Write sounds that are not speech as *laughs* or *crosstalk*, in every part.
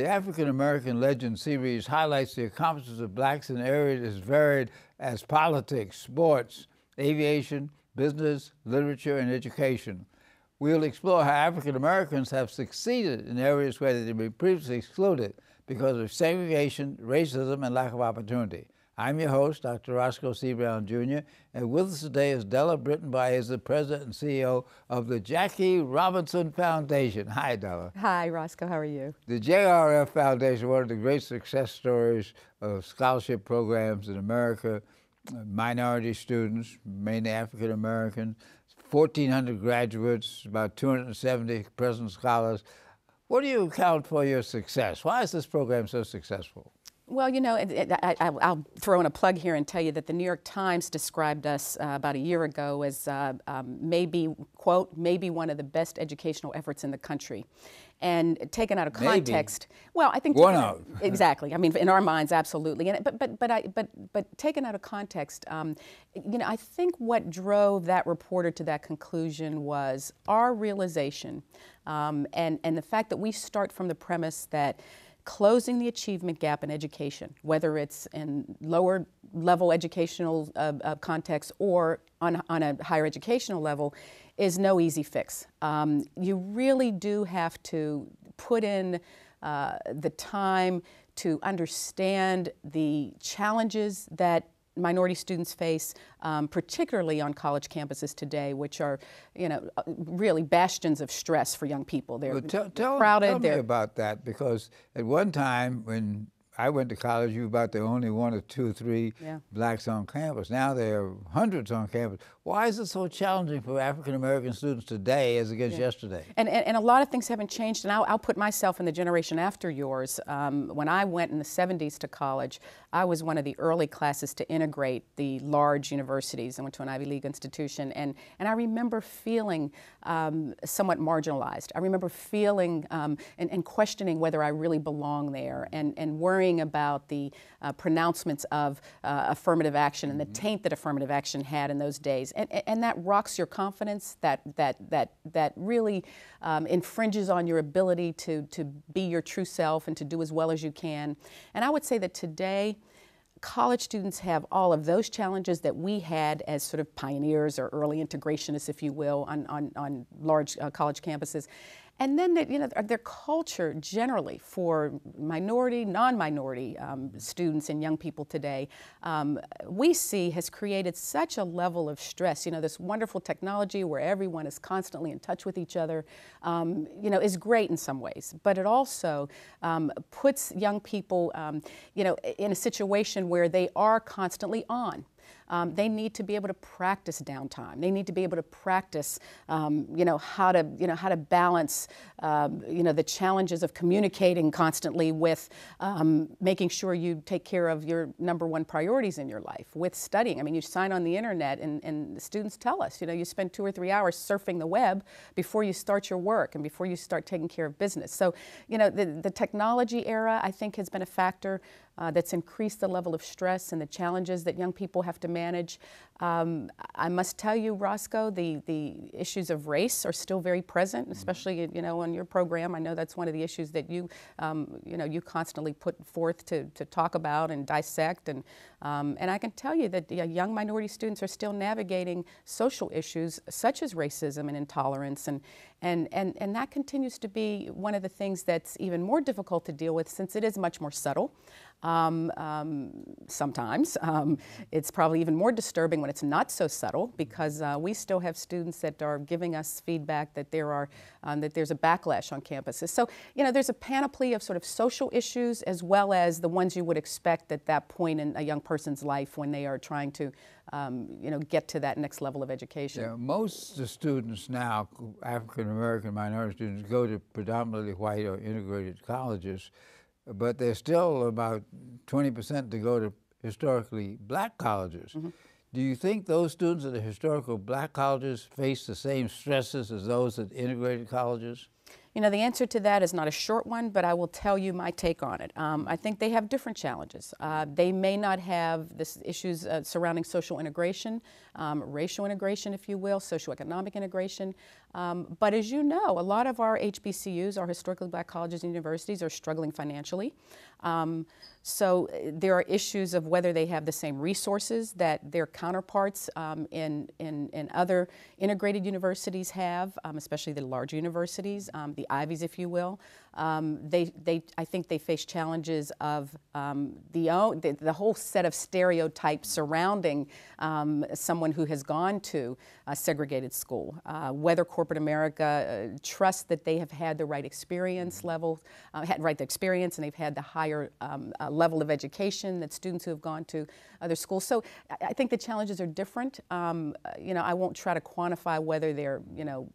The African American Legend series highlights the accomplishments of blacks in areas as varied as politics, sports, aviation, business, literature, and education. We'll explore how African Americans have succeeded in areas where they've been previously excluded because of segregation, racism, and lack of opportunity. I'm your host, Dr. Roscoe C. Brown Jr., and with us today is Della Britton Baeza, the president and CEO of the Jackie Robinson Foundation. Hi, Della. Hi, Roscoe. How are you? The JRF Foundation, one of the great success stories of scholarship programs in America, minority students, mainly African American, 1,400 graduates, about 270 present scholars. What do you account for your success? Why is this program so successful? Well, you know, I, will throw in a plug here and tell you that the New York Times described us uh, about a year ago as uh, um, maybe, quote, maybe one of the best educational efforts in the country. And taken out of context, maybe. well, I think one out *laughs* exactly. I mean, in our minds, absolutely. And but but but I but but taken out of context, um, you know, I think what drove that reporter to that conclusion was our realization, um, and and the fact that we start from the premise that closing the achievement gap in education, whether it's in lower level educational uh, uh, context or on, on a higher educational level, is no easy fix. Um, you really do have to put in uh, the time to understand the challenges that minority students face, um, particularly on college campuses today, which are, you know, uh, really bastions of stress for young people. They're well, tell, tell, crowded. Tell me about that because at one time when I went to college, you were about the only one or two or three yeah. blacks on campus. Now there are hundreds on campus. Why is it so challenging for African American students today as against yeah. yesterday? And, and, and, a lot of things haven't changed. And I'll, I'll put myself in the generation after yours. Um, when I went in the 70s to college, I was one of the early classes to integrate the large universities. I went to an Ivy League institution. And, and I remember feeling um, somewhat marginalized. I remember feeling um, and, and questioning whether I really belong there and, and worrying worrying about the uh, pronouncements of uh, affirmative action and the mm-hmm. taint that affirmative action had in those days. And, and that rocks your confidence, that, that, that, that really um, infringes on your ability to, to be your true self and to do as well as you can. And I would say that today, college students have all of those challenges that we had as sort of pioneers or early integrationists, if you will, on, on, on large uh, college campuses. And then, you know, their culture generally for minority, non-minority um, students and young people today, um, we see has created such a level of stress. You know, this wonderful technology where everyone is constantly in touch with each other, um, you know, is great in some ways, but it also um, puts young people, um, you know, in a situation where they are constantly on um, they need to be able to practice downtime. They need to be able to practice, um, you know, how to, you know, how to balance, um, you know, the challenges of communicating constantly with um, making sure you take care of your number one priorities in your life, with studying. I mean, you sign on the internet, and, and the students tell us, you know, you spend two or three hours surfing the web before you start your work and before you start taking care of business. So, you know, the, the technology era, I think, has been a factor uh, that's increased the level of stress and the challenges that young people have to manage. Um, I must tell you, Roscoe, the, the issues of race are still very present, mm-hmm. especially you know on your program. I know that's one of the issues that you um, you know you constantly put forth to, to talk about and dissect. And um, and I can tell you that young minority students are still navigating social issues such as racism and intolerance, and and and and that continues to be one of the things that's even more difficult to deal with since it is much more subtle. Um, um, sometimes. Um, it's probably even more disturbing when it's not so subtle because uh, we still have students that are giving us feedback that there are um, that there's a backlash on campuses. So you know there's a panoply of sort of social issues as well as the ones you would expect at that point in a young person's life when they are trying to um, you know get to that next level of education. Yeah, most the students now, African American minority students, go to predominantly white or integrated colleges but there's still about 20% to go to historically black colleges. Mm -hmm. Do you think those students at the historical black colleges face the same stresses as those at integrated colleges? You know, the answer to that is not a short one, but I will tell you my take on it. Um, I think they have different challenges. Uh, they may not have the issues uh, surrounding social integration, um, racial integration, if you will, socioeconomic integration. Um, but as you know, a lot of our HBCUs, our historically black colleges and universities, are struggling financially. Um, so uh, there are issues of whether they have the same resources that their counterparts um, in, in, in, other integrated universities have, um, especially the large universities, um, the Ivies, if you will. Um, they, they, I think they face challenges of um, the, the, the, whole set of stereotypes surrounding um, someone who has gone to a segregated school. Uh, whether corporate America uh, trusts that they have had the right experience level, uh, had right the experience, and they've had the higher um, uh, level of education that students who have gone to other schools. So I, I think the challenges are different. Um, you know, I won't try to quantify whether they're you know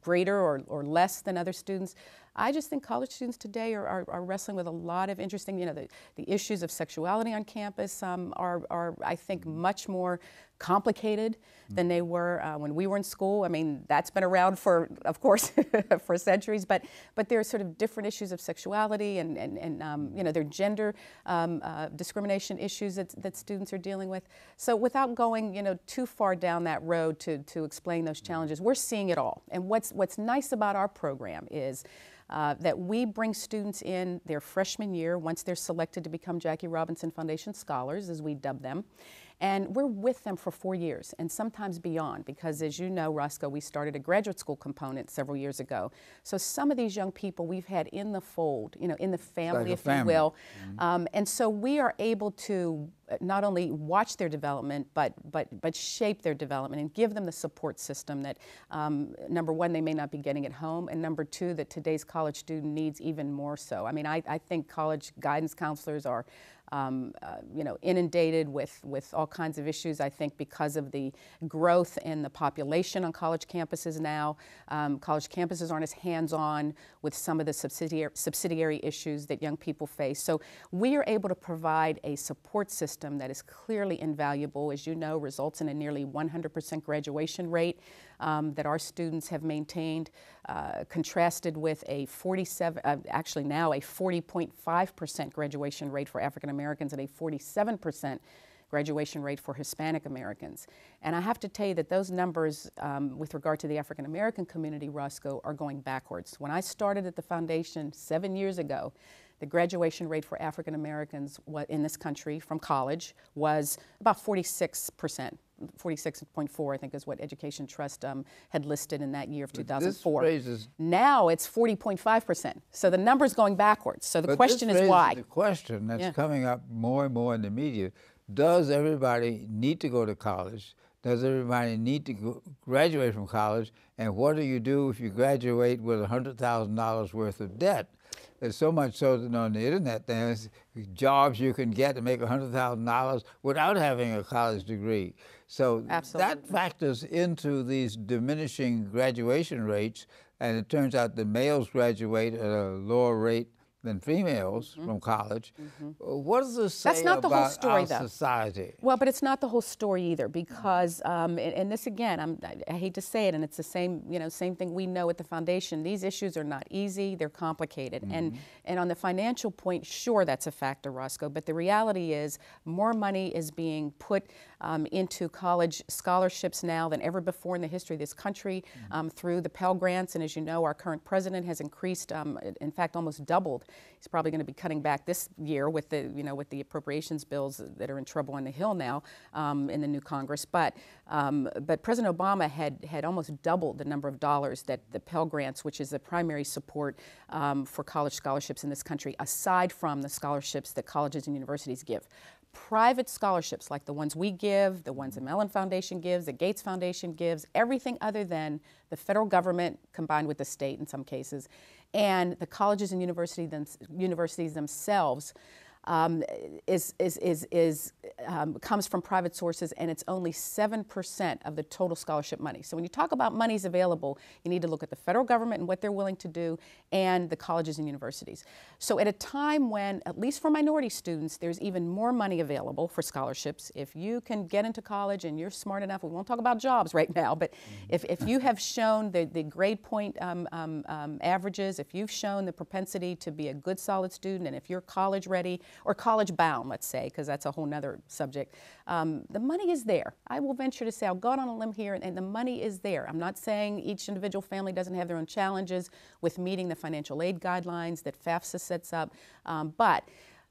greater or, or less than other students. I just think college students today are, are, are, wrestling with a lot of interesting, you know, the, the issues of sexuality on campus um, are, are, I think, much more complicated than they were uh, when we were in school. I mean, that's been around for, of course, *laughs* for centuries, but, but there are sort of different issues of sexuality and, and, and um, you know, their gender um, uh, discrimination issues that, that students are dealing with. So without going, you know, too far down that road to, to explain those challenges, we're seeing it all. And what's, what's nice about our program is uh, that we bring students in their freshman year once they're selected to become Jackie Robinson Foundation Scholars, as we dub them. And we're with them for four years and sometimes beyond because, as you know, Roscoe, we started a graduate school component several years ago. So some of these young people we've had in the fold, you know, in the family, like if family. you will. Mm-hmm. Um, and so we are able to uh, not only watch their development, but, but, but shape their development and give them the support system that, um, number one, they may not be getting at home, and number two, that today's college student needs even more so. I mean, I, I think college guidance counselors are um, uh, you know, inundated with, with all kinds of issues, I think, because of the growth in the population on college campuses now. Um, college campuses aren't as hands-on with some of the subsidiary, subsidiary issues that young people face. So we are able to provide a support system that is clearly invaluable, as you know, results in a nearly 100% graduation rate um, that our students have maintained, uh, contrasted with a 47, uh, actually now a 40.5% graduation rate for African Americans and a 47% graduation rate for Hispanic Americans. And I have to tell you that those numbers, um, with regard to the African American community, Roscoe, are going backwards. When I started at the foundation seven years ago, the graduation rate for African Americans in this country from college was about 46 percent. 46.4, I think, is what Education Trust um, had listed in that year of 2004. Raises, now it's 40.5%. So the number's going backwards. So the question is why? The question that's yeah. coming up more and more in the media does everybody need to go to college? Does everybody need to graduate from college? And what do you do if you graduate with $100,000 worth of debt? There's so much so that on the internet there's jobs you can get to make $100,000 without having a college degree. So Absolutely. that factors into these diminishing graduation rates, and it turns out the males graduate at a lower rate than females mm-hmm. from college. Mm-hmm. What does this say That's not about the whole story, our though. society? Well, but it's not the whole story either, because um, and, and, this again, I'm, I hate to say it, and it's the same you know same thing we know at the foundation. These issues are not easy; they're complicated, mm-hmm. and and on the financial point, sure, that's a factor, Roscoe. But the reality is, more money is being put um, into college scholarships now than ever before in the history of this country mm-hmm. um, through the Pell Grants, and as you know, our current president has increased, um, in fact, almost doubled He's probably going to be cutting back this year with the, you know, with the appropriations bills that are in trouble on the Hill now um, in the new Congress. But, um, but President Obama had, had almost doubled the number of dollars that the Pell Grants, which is the primary support um, for college scholarships in this country, aside from the scholarships that colleges and universities give private scholarships like the ones we give, the ones the mm-hmm. Mellon Foundation gives, the Gates Foundation gives, everything other than the federal government combined with the state in some cases, and the colleges and university them, universities themselves um, is, is, is, is um, comes from private sources, and it's only 7% of the total scholarship money. So when you talk about monies available, you need to look at the federal government and what they're willing to do, and the colleges and universities. So at a time when, at least for minority students, there's even more money available for scholarships. If you can get into college and you're smart enough, we won't talk about jobs right now, but mm-hmm. if, if you have shown the, the grade point um, um, um, averages, if you've shown the propensity to be a good solid student, and if you're college ready, or college bound, let's say, because that's a whole nother subject. Um, the money is there. I will venture to say, I'll go out on a limb here, and, and, the money is there. I'm not saying each individual family doesn't have their own challenges with meeting the financial aid guidelines that FAFSA sets up, um, but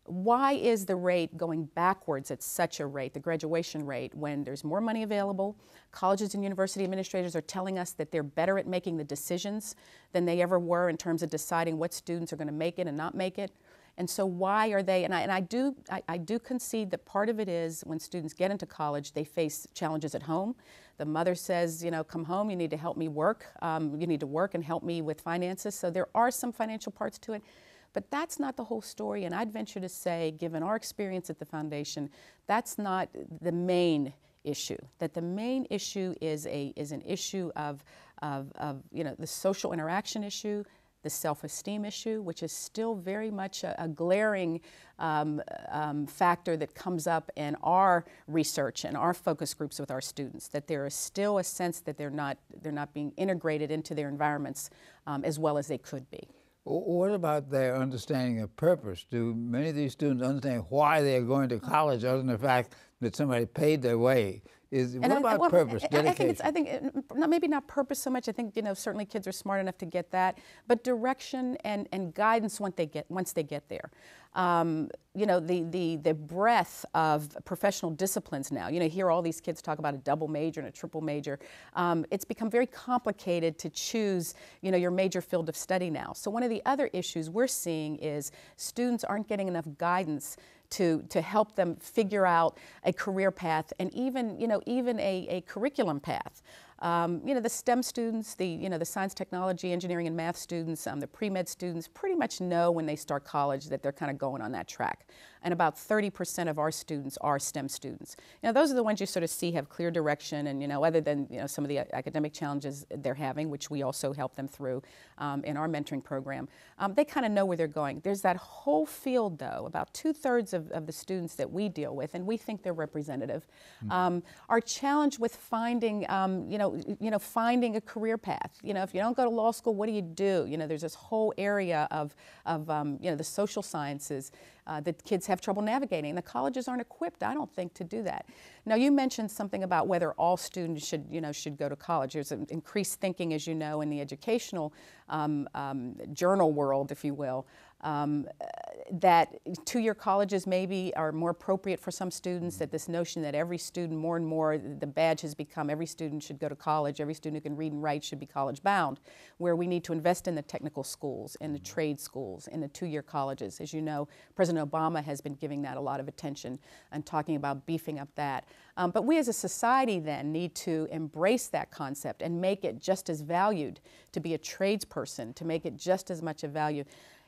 why is the rate going backwards at such a rate, the graduation rate, when there's more money available? Colleges and university administrators are telling us that they're better at making the decisions than they ever were in terms of deciding what students are going to make it and not make it. And so why are they, and I, and I do, I, I, do concede that part of it is when students get into college, they face challenges at home. The mother says, you know, come home, you need to help me work. Um, you need to work and help me with finances. So there are some financial parts to it. But that's not the whole story. And I'd venture to say, given our experience at the foundation, that's not the main issue. That the main issue is, a, is an issue of, of, of you know, the social interaction issue, the self esteem issue, which is still very much a, a glaring um, um, factor that comes up in our research and our focus groups with our students, that there is still a sense that they're not, they're not being integrated into their environments um, as well as they could be. What about their understanding of purpose? Do many of these students understand why they're going to college other than the fact that somebody paid their way? Is, what I, about well, purpose, dedication? I think, it's, I think it, not, maybe not purpose so much. I think you know certainly kids are smart enough to get that, but direction and, and guidance once they get once they get there. Um, you know the, the the breadth of professional disciplines now. You know, hear all these kids talk about a double major and a triple major. Um, it's become very complicated to choose you know your major field of study now. So one of the other issues we're seeing is students aren't getting enough guidance to, to help them figure out a career path and even, you know, even a, a curriculum path. Um, you know, the STEM students, the, you know, the science, technology, engineering, and math students, um, the pre-med students pretty much know when they start college that they're kind of going on that track. And about 30% of our students are STEM students. You know, those are the ones you sort of see have clear direction and, you know, other than, you know, some of the academic challenges they're having, which we also help them through um, in our mentoring program, um, they kind of know where they're going. There's that whole field, though, about two-thirds of, of the students that we deal with, and we think they're representative, mm-hmm. are challenged with finding, um, you know, you know, finding a career path. You know, if you don't go to law school, what do you do? You know, there's this whole area of, of um, you know, the social sciences uh, that kids have trouble navigating. The colleges aren't equipped, I don't think, to do that. Now, you mentioned something about whether all students should, you know, should go to college. There's an increased thinking, as you know, in the educational um, um, journal world, if you will, um, that two-year colleges maybe are more appropriate for some students, that this notion that every student more and more, the badge has become every student should go to college, every student who can read and write should be college bound, where we need to invest in the technical schools, in the trade schools, in the two-year colleges. As you know, President Obama has been giving that a lot of attention and talking about beefing up that. Um, but we as a society then need to embrace that concept and make it just as valued to be a tradesperson, to make it just as much a value.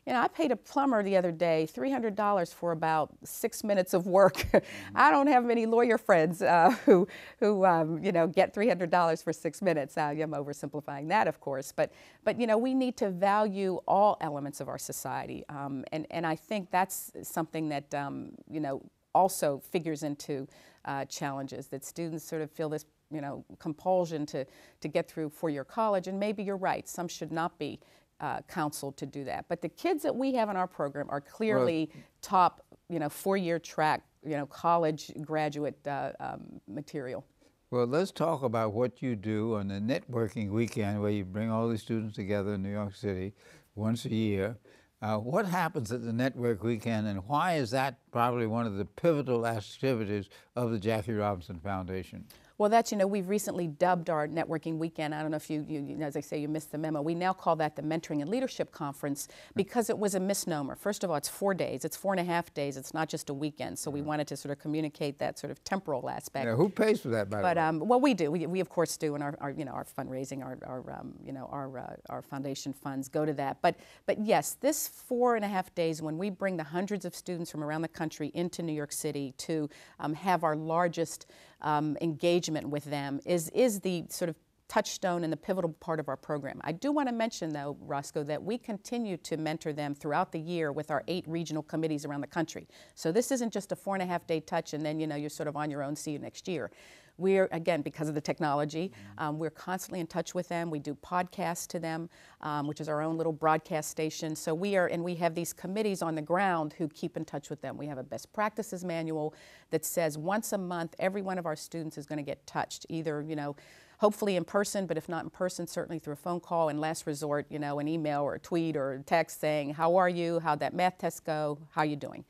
You know, I paid a plumber the other day $300 for about six minutes of work. *laughs* I don't have many lawyer friends uh, who, who um, you know, get $300 for six minutes. Uh, I'm oversimplifying that, of course. But, but, you know, we need to value all elements of our society. Um, and, and I think that's something that, um, you know, also figures into uh, challenges that students sort of feel this you know compulsion to to get through four-year college and maybe you're right some should not be uh, counseled to do that. But the kids that we have in our program are clearly well, top, you know, four-year track, you know, college graduate uh, um, material. Well, let's talk about what you do on the networking weekend where you bring all these students together in New York City once a year. Uh, what happens at the network weekend and why is that probably one of the pivotal activities of the Jackie Robinson Foundation? Well, that's, you know, we've recently dubbed our networking weekend. I don't know if you, you, you as I say, you missed the memo. We now call that the Mentoring and Leadership Conference because it was a misnomer. First of all, it's four days, it's four and a half days, it's not just a weekend. So we wanted to sort of communicate that sort of temporal aspect. Yeah, who pays for that, by But the way? um, well, we do. We, we of course do, and our, our you know our fundraising, our, our um, you know our uh, our foundation funds go to that. But but yes, this four and a half days when we bring the hundreds of students from around the country into New York City to um, have our largest um, engagement with them is is the sort of touchstone and the pivotal part of our program. I do want to mention, though, Roscoe, that we continue to mentor them throughout the year with our eight regional committees around the country. So this isn't just a four and a half day touch and then you know you're sort of on your own. See you next year. We're, again, because of the technology, um, we're constantly in touch with them. We do podcasts to them, um, which is our own little broadcast station. So we are, and we have these committees on the ground who keep in touch with them. We have a best practices manual that says once a month, every one of our students is going to get touched, either, you know, hopefully in person, but if not in person, certainly through a phone call, and last resort, you know, an email or a tweet or a text saying, how are you? How'd that math test go? How you doing?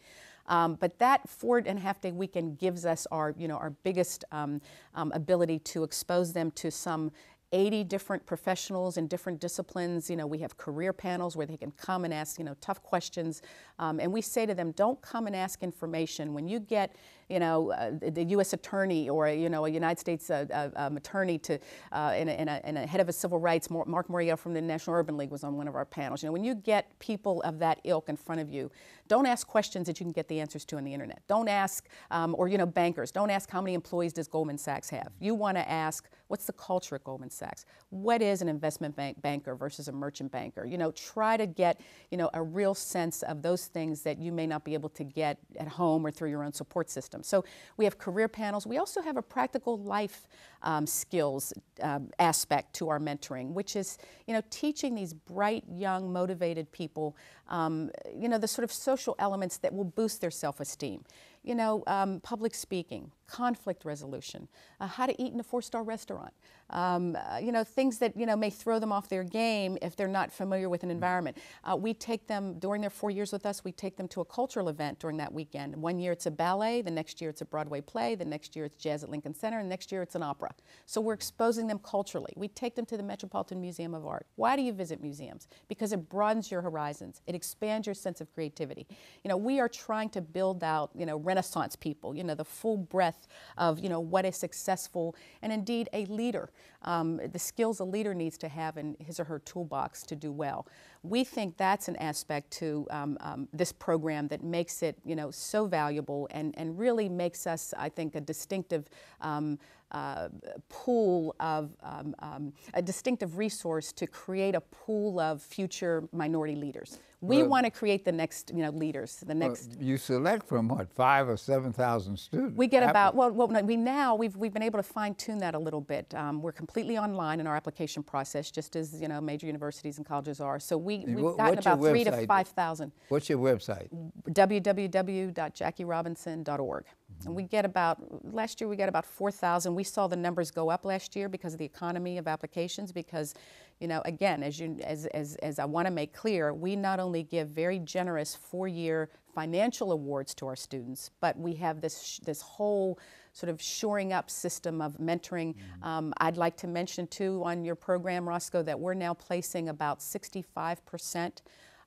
Um, but that four and a half day weekend gives us our, you know, our biggest um, um, ability to expose them to some 80 different professionals in different disciplines. You know, we have career panels where they can come and ask, you know, tough questions. Um, and we say to them, don't come and ask information. When you get, you know, uh, the, U.S. attorney or, you know, a United States uh, uh, um, attorney to, uh, and, a, and, a, and, a, head of a civil rights, Mark Morial from the National Urban League was on one of our panels. You know, when you get people of that ilk in front of you, don't ask questions that you can get the answers to on the internet. Don't ask, um, or, you know, bankers, don't ask how many employees does Goldman Sachs have. You want to ask, what's the culture at Goldman Sachs? What is an investment bank banker versus a merchant banker? You know, try to get, you know, a real sense of those things that you may not be able to get at home or through your own support system. So we have career panels. We also have a practical life um, skills um, aspect to our mentoring, which is, you know, teaching these bright, young, motivated people, um, you know, the sort of social elements that will boost their self-esteem you know, um, public speaking, conflict resolution, uh, how to eat in a four-star restaurant, um, uh, you know, things that, you know, may throw them off their game if they're not familiar with an environment. Uh, we take them, during their four years with us, we take them to a cultural event during that weekend. One year it's a ballet, the next year it's a Broadway play, the next year it's jazz at Lincoln Center, and the next year it's an opera. So we're exposing them culturally. We take them to the Metropolitan Museum of Art. Why do you visit museums? Because it broadens your horizons. It expands your sense of creativity. You know, we are trying to build out, you know, Renaissance people, you know, the full breadth of, you know, what is successful and indeed a leader, um, the skills a leader needs to have in his or her toolbox to do well. We think that's an aspect to um, um, this program that makes it, you know, so valuable and, and really makes us, I think, a distinctive um, uh, pool of um, um, a distinctive resource to create a pool of future minority leaders. We Well- want to create the next, you know, leaders, the Well, next. you select from what, five or 7,000 students? We get about well, well. no, We now we've we've been able to fine tune that a little bit. Um, we're completely online in our application process, just as you know major universities and colleges are. So we And we've what- gotten about three to five thousand. What's your website? www.jackierobinson.org. And we get about, last year we got about 4,000. We saw the numbers go up last year because of the economy of applications because, you know, again, as, you, as, as, as I want to make clear, we not only give very generous four-year financial awards to our students, but we have this, this whole sort of shoring up system of mentoring. Um, I'd like to mention too on your program, Roscoe, that we're now placing about 65 percent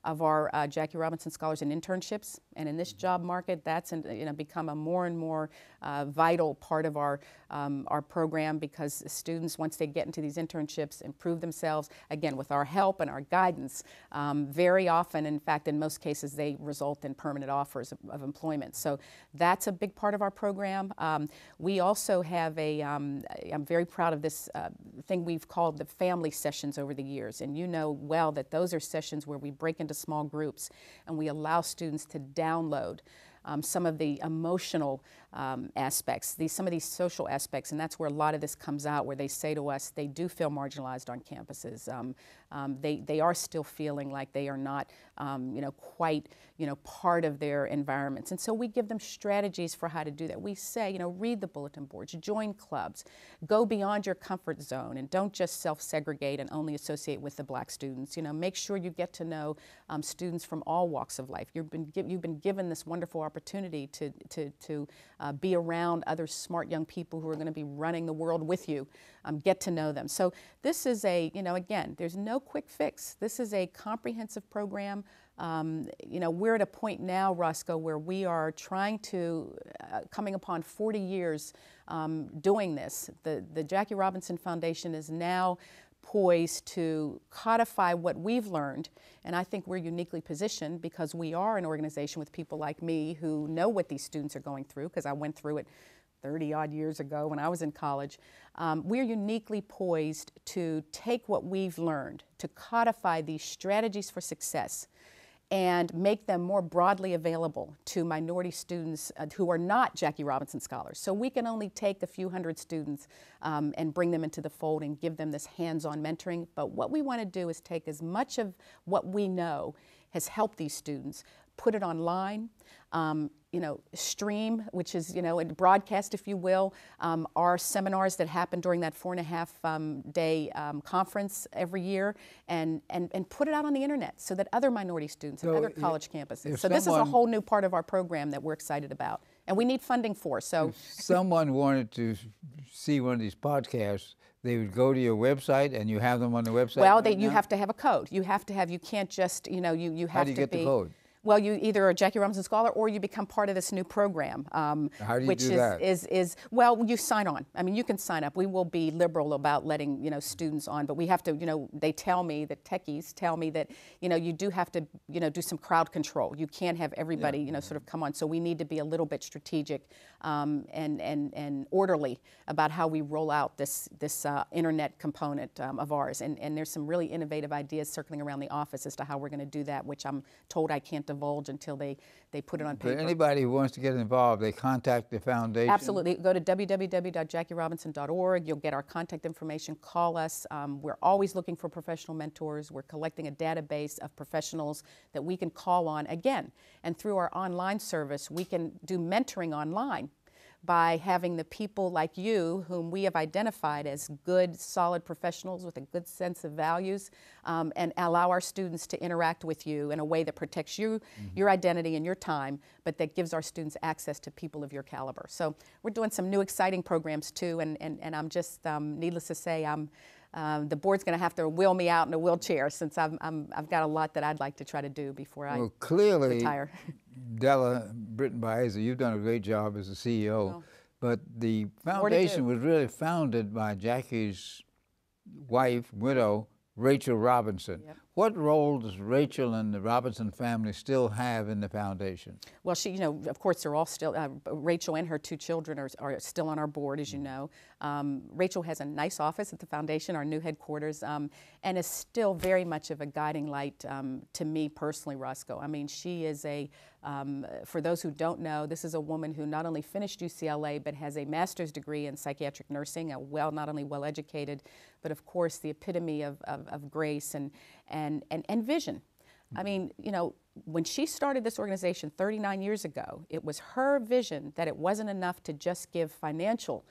of our uh, Jackie Robinson scholars in internships. And in this job market, that's you know, become a more and more uh, vital part of our, um, our program because students, once they get into these internships, improve themselves, again, with our help and our guidance, um, very often, in fact, in most cases, they result in permanent offers of, of employment. So that's a big part of our program. Um, we also have a, um, I'm very proud of this uh, thing we've called the family sessions over the years. And you know well that those are sessions where we break into small groups and we allow students to download um, some of the emotional um, aspects, these, some of these social aspects, and that's where a lot of this comes out, where they say to us they do feel marginalized on campuses. Um, um, they, they are still feeling like they are not, um, you know, quite, you know, part of their environments. And so we give them strategies for how to do that. We say, you know, read the bulletin boards, join clubs, go beyond your comfort zone, and don't just self-segregate and only associate with the black students. You know, make sure you get to know um, students from all walks of life. You've been, you've been given this wonderful opportunity to, to, to uh, be around other smart young people who are going to be running the world with you. Um, get to know them. So this is a, you know, again, there's no quick fix. This is a comprehensive program. Um, you know, we're at a point now, Roscoe, where we are trying to, uh, coming upon 40 years um, doing this. The, the Jackie Robinson Foundation is now poised to codify what we've learned. And I think we're uniquely positioned because we are an organization with people like me who know what these students are going through, because I went through it 30 odd years ago when I was in college. Um, we're uniquely poised to take what we've learned, to codify these strategies for success and make them more broadly available to minority students uh, who are not Jackie Robinson scholars. So we can only take a few hundred students um, and bring them into the fold and give them this hands-on mentoring. But what we want to do is take as much of what we know has helped these students, put it online, um, you know, stream, which is, you know, broadcast, if you will, um, our seminars that happen during that four and a half um, day um, conference every year and, and, and put it out on the internet so that other minority students and other college campuses. So this is a whole new part of our program that we're excited about. And we need funding for, so. If someone wanted to see one of these podcasts, they would go to your website and you have them on the website? Well, they, you have to have a code. You have to have, you can't just, you know, you, you have to be. How do you get the code? Well, you either are a Jackie Robinson Scholar or you become part of this new program. Um, How do you which do is, that? is, is, well, you sign on. I mean, you can sign up. We will be liberal about letting, you know, students on, but we have to, you know, they tell me, the techies tell me that, you know, you do have to, you know, do some crowd control. You can't have everybody, yeah. you know, sort of come on. So we need to be a little bit strategic um, and, and, and orderly about how we roll out this, this uh, internet component um, of ours. And, and there's some really innovative ideas circling around the office as to how we're going to do that, which I'm told I can't divulge until they they, put it on paper. But anybody who wants to get involved, they contact the foundation? Absolutely. Go to www.jackie.robinson.org. You'll get our contact information. Call us. Um, we're always looking for professional mentors. We're collecting a database of professionals that we can call on again. And through our online service, we can do mentoring online by having the people like you, whom we have identified as good, solid professionals with a good sense of values, um, and allow our students to interact with you in a way that protects you, mm-hmm. your identity, and your time, but that gives our students access to people of your caliber. So we're doing some new exciting programs too, and, and, and I'm just, um, needless to say, I'm um, the board's going to have to wheel me out in a wheelchair since i have got a lot that I'd like to try to do before I well, clearly, retire. Della Britton Baeza, you've done a great job as a CEO, well, but the foundation was really founded by Jackie's wife, widow, Rachel Robinson. Yep. What role does Rachel and the Robinson family still have in the foundation? Well, she, you know, of course, they're all still, uh, Rachel and her two children are, are still on our board, as you mm. know. Um, Rachel has a nice office at the foundation, our new headquarters, um, and is still very much of a guiding light um, to me personally, Roscoe. I mean, she is a, um, for those who don't know, this is a woman who not only finished UCLA, but has a master's degree in psychiatric nursing, a well, not only well educated, but of course the epitome of, of, of grace and, and, and, and vision. I mean, you know, when she started this organization 39 years ago, it was her vision that it wasn't enough to just give financial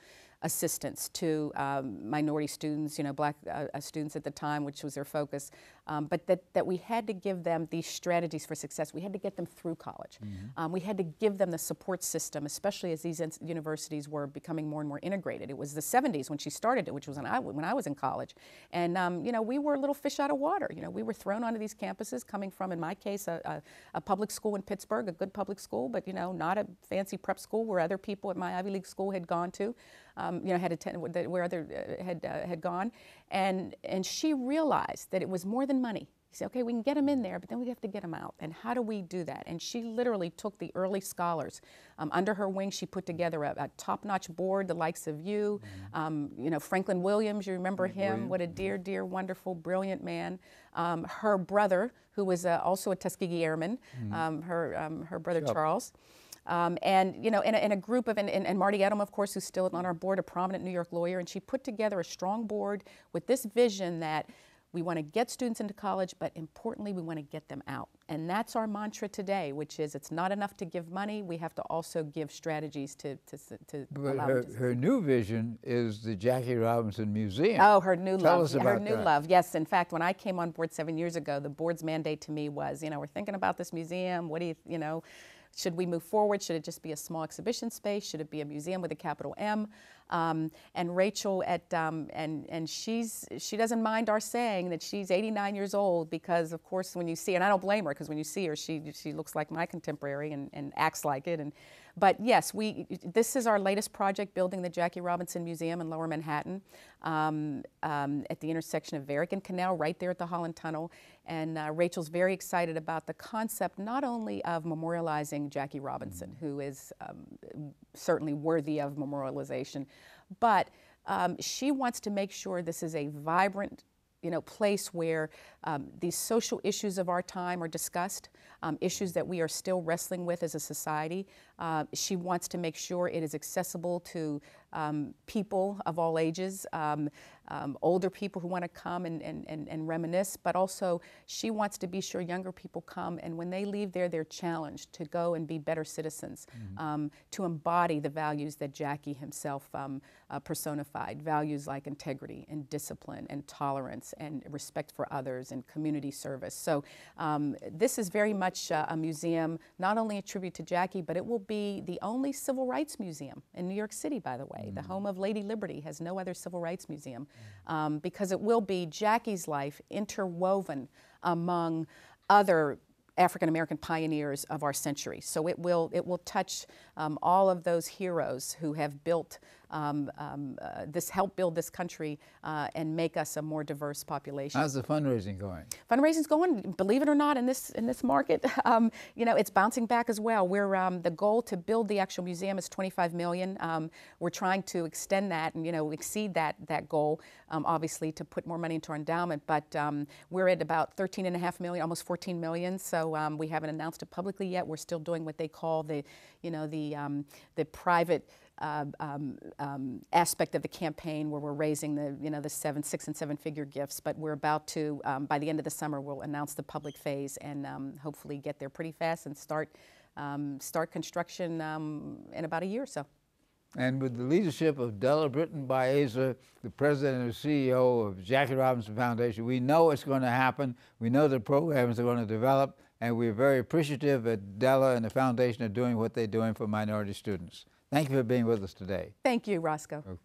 assistance to um, minority students, you know, black uh, uh, students at the time, which was their focus, um, but that, that we had to give them these strategies for success. We had to get them through college. Mm -hmm. um, we had to give them the support system, especially as these universities were becoming more and more integrated. It was the 70s when she started it, which was when I, when I was in college. And, um, you know, we were a little fish out of water. You know, we were thrown onto these campuses coming from, in my case, a, a, a public school in Pittsburgh, a good public school, but, you know, not a fancy prep school where other people at my Ivy League school had gone to um, you know, had attended where other uh, had uh, had gone, and and she realized that it was more than money. He said, okay, we can get them in there, but then we have to get them out. And how do we do that? And she literally took the early scholars um, under her wing. She put together a, a top-notch board, the likes of you, mm-hmm. um, you know, Franklin Williams. You remember him? What a dear, dear, wonderful, brilliant man. Um, her brother, who was uh, also a Tuskegee Airman, mm-hmm. Um, her um, her brother Charles. Um, and you know, in a, in a group of, and, and, Marty Edelman, of course, who's still on our board, a prominent New York lawyer, and she put together a strong board with this vision that We want to get students into college, but importantly, we want to get them out. And that's our mantra today, which is it's not enough to give money, we have to also give strategies to, to, to But allow her, to her new vision is the Jackie Robinson Museum. Oh, her new Tell love. us her about new that. love. Yes, in fact, when I came on board seven years ago, the board's mandate to me was, you know, we're thinking about this museum. What do you, you know, should we move forward? Should it just be a small exhibition space? Should it be a museum with a capital M? Um, and Rachel at um, and and she's she doesn't mind our saying that she's 89 years old because of course when you see and I don't blame her because when you see her she she looks like my contemporary and, and acts like it. And but yes we this is our latest project building the Jackie Robinson Museum in Lower Manhattan um, um, at the intersection of Varick and Canal right there at the Holland Tunnel. And uh, Rachel's very excited about the concept not only of memorializing Jackie Robinson who is um, certainly worthy of memorialization but um, she wants to make sure this is a vibrant you know, place where um, these social issues of our time are discussed, um, issues that we are still wrestling with as a society. Uh, she wants to make sure it is accessible to um, people of all ages, um, older people who want to come and, and, and, and reminisce, but also she wants to be sure younger people come and when they leave there, they're challenged to go and be better citizens, um, to embody the values that Jackie himself um, uh, personified values like integrity and discipline and tolerance and respect for others and community service. So, um, this is very much uh, a museum, not only a tribute to Jackie, but it will be the only civil rights museum in New York City, by the way. The home of Lady Liberty has no other civil rights museum um, because it will be Jackie's life interwoven among other African American pioneers of our century. So it will it will touch um, all of those heroes who have built um, um, uh, this, help build this country uh, and make us a more diverse population. How's the fundraising going? Fundraising's going, believe it or not, in this in this market, *laughs* um, you know, it's bouncing back as well. We're um, the goal to build the actual museum is 25 million. Um, we're trying to extend that and you know exceed that that goal, um, obviously to put more money into our endowment. But um, we're at about 13 and a half million, almost 14 million. So um, we haven't announced it publicly yet. We're still doing what they call the, you know, the um, the private uh, um, um, aspect of the campaign where we're raising the you know the seven six and seven figure gifts but we're about to um, by the end of the summer we'll announce the public phase and um, hopefully get there pretty fast and start um, start construction um, in about a year or so And with the leadership of Della Britton Baeza, the president and CEO of Jackie Robinson Foundation, we know it's going to happen. We know the programs are going to develop, and we're very appreciative that Della and the foundation are doing what they're doing for minority students. Thank you for being with us today. thank you roscoe Okay.